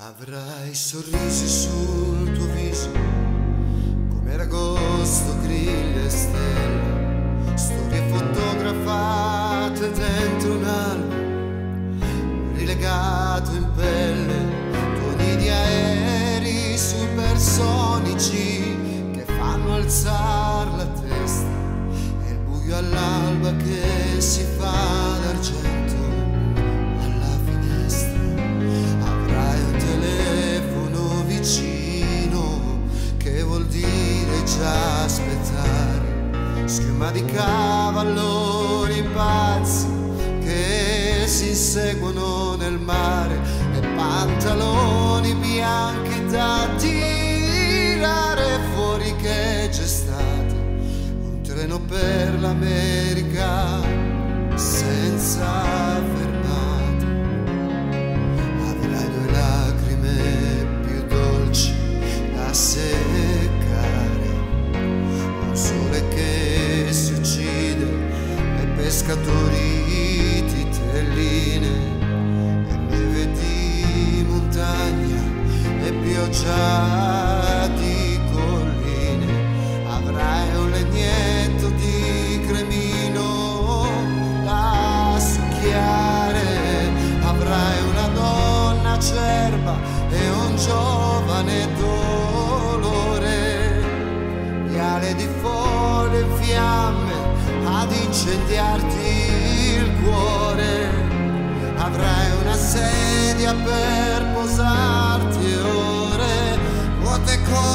Avrai sorrisi sul tuo viso, come agosto, griglie e stelle, storie fotografate dentro un album, rilegato in pelle, tuoni di aerei supersonici che fanno alzare la testa, e il buio all'alba che si fa d'argento. Schiuma di cavalloni pazzi che si inseguono nel mare e pantaloni bianchi da tirare fuori che c'è stato un treno per l'America pescatori titelline e neve di montagna e pioggia di colline. Avrai un legnetto di cremino da succhiare avrai una donna acerba e un giovane dolore. Viale di foglie in fiamme ad incendiarti il cuore. Avrai una sedia per posarti ore, vuote come